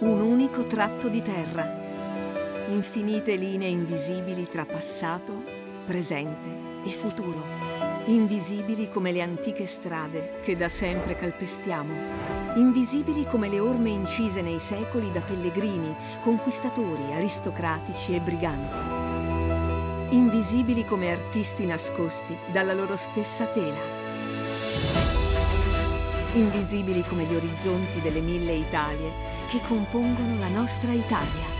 Un unico tratto di terra. Infinite linee invisibili tra passato, presente e futuro. Invisibili come le antiche strade che da sempre calpestiamo. Invisibili come le orme incise nei secoli da pellegrini, conquistatori, aristocratici e briganti. Invisibili come artisti nascosti dalla loro stessa tela invisibili come gli orizzonti delle mille Italie che compongono la nostra Italia.